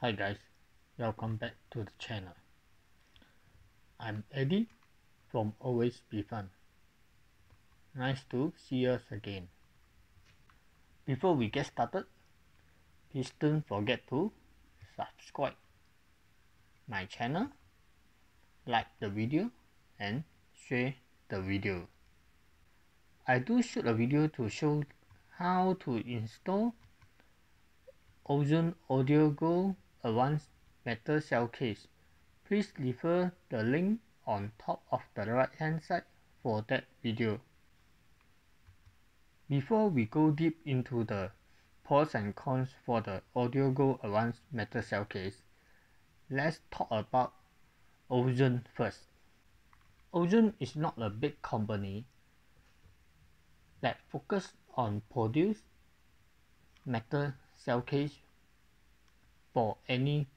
Hi guys, welcome back to the channel. I'm Eddie from Always Be Fun. Nice to see us again. Before we get started, please don't forget to subscribe my channel, like the video and share the video. I do shoot a video to show how to install Ozone Odroid Go Advanced Metal Cell Case. Please refer the link on top of the right hand side for that video. Before we go deep into the pros and cons for the Odroid Go Advanced Metal Cell Case, let's talk about Ozone first. Ozone is not a big company that focus on produce metal cell case for any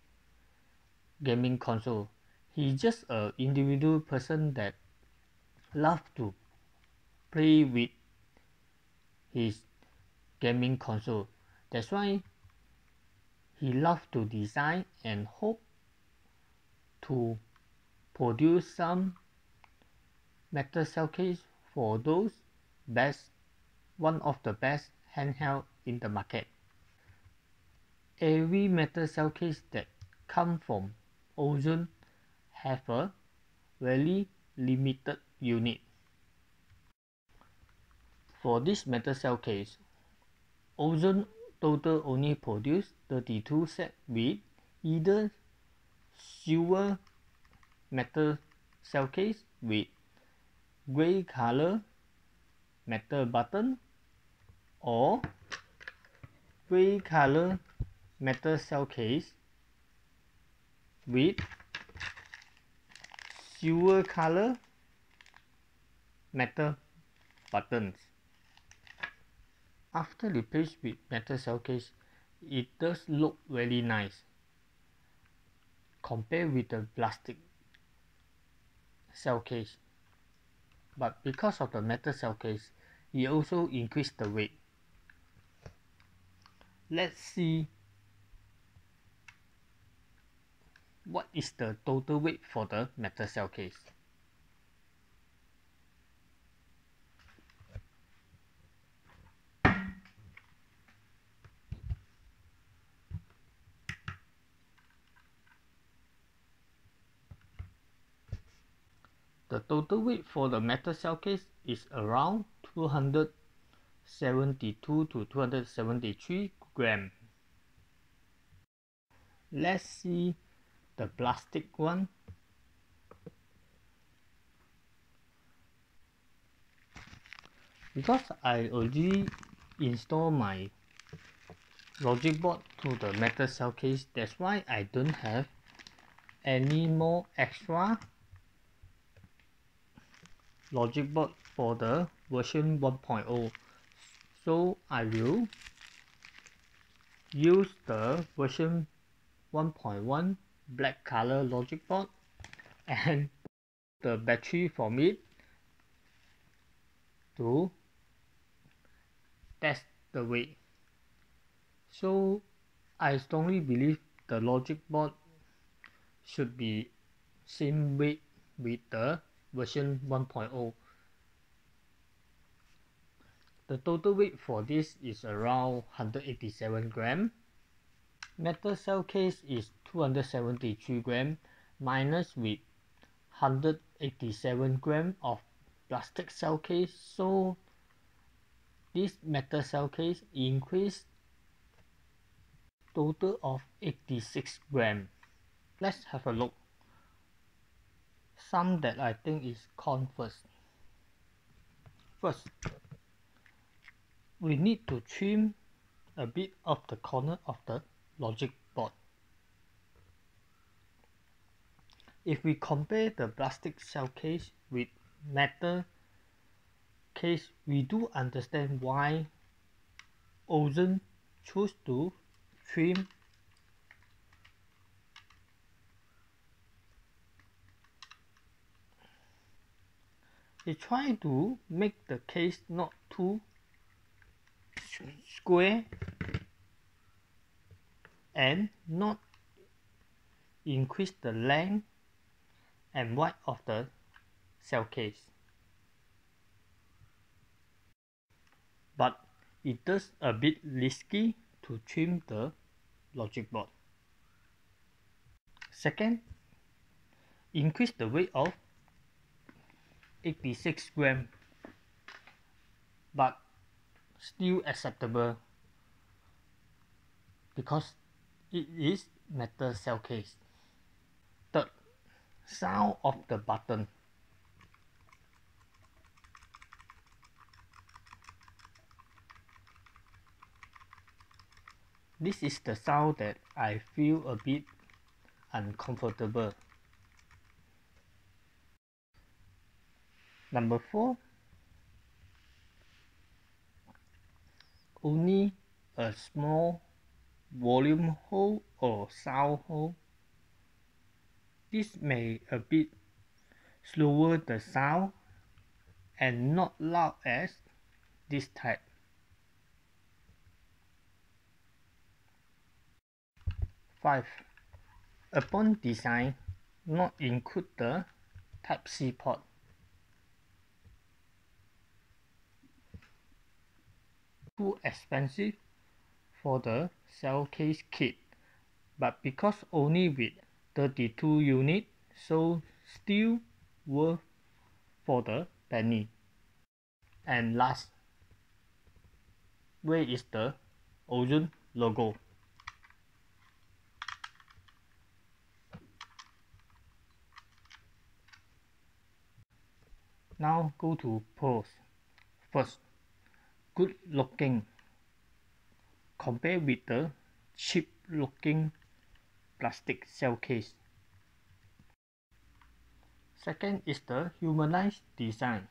gaming console. He's just a individual person that love to play with his gaming console. That's why he love to design and hope to produce some metal cell case for those best one of the best handheld in the market every metal cell case that come from Ozone have a very limited unit. For this metal cell case, Ozone total only produce 32 set with either silver metal cell case with gray color metal button or gray color metal cell case with silver color metal buttons. After replaced with metal cell case, it does look very nice compared with the plastic cell case. But because of the metal cell case, it also increased the weight. Let's see what is the total weight for the metal cell case? The total weight for the metal cell case is around 272 to 273 gram. Let's see the plastic one. Because I already install my logic board to the metal cell case that's why I don't have any more extra logic board for the version 1.0 so I will use the version 1.1 black color logic board and the battery from it to test the weight. So I strongly believe the logic board should be same weight with the version 1.0 the total weight for this is around 187 gram. Metal cell case is 273 gram minus with 187 gram of plastic cell case. So this metal cell case increased total of 86 gram. Let's have a look. Some that I think is con first. First we need to trim a bit of the corner of the logic board if we compare the plastic cell case with metal case we do understand why Ozone choose to trim they try to make the case not too square and not increase the length and width of the cell case. But it does a bit risky to trim the logic board. Second, increase the weight of 86 gram but still acceptable because it is metal cell case. Sound of the button. This is the sound that I feel a bit uncomfortable. Number 4. Only a small volume hole or sound hole. This may a bit slower the sound and not loud as this type. Five. Upon design, not include the Type-C port. Too expensive for the cell case kit but because only with 32 unit so still worth for the penny. And last where is the Ozone logo? Now go to pose first good looking. Compared with the cheap looking plastic cell case. Second is the humanized design.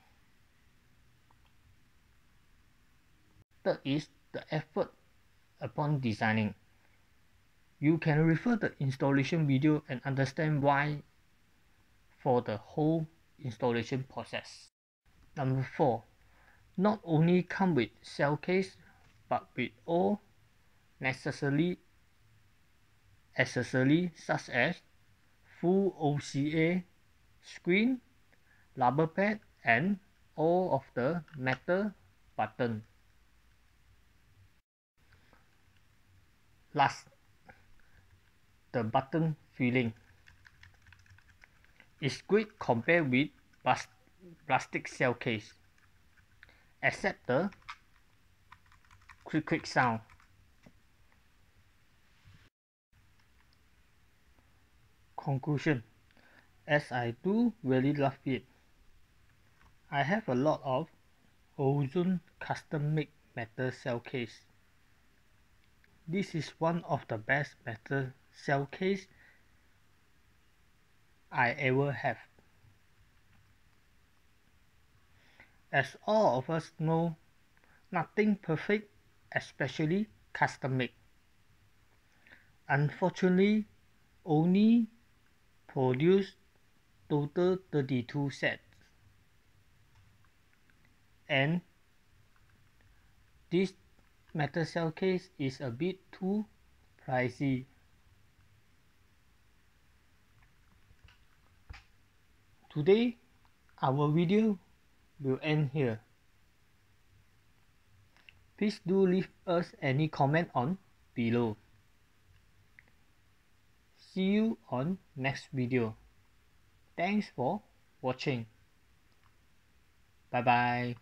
Third is the effort upon designing. You can refer the installation video and understand why for the whole installation process. Number 4. Not only come with cell case but with all necessarily accessories such as full OCA screen, rubber pad and all of the metal button. Last, the button filling is great compared with plastic cell case, except the quick quick sound. Conclusion As I do really love it, I have a lot of Ozone custom made metal cell case. This is one of the best metal cell case I ever have. As all of us know, nothing perfect, especially custom made. Unfortunately, only produced total 32 sets. And this metal cell case is a bit too pricey. Today our video will end here. Please do leave us any comment on below see you on next video. Thanks for watching. Bye bye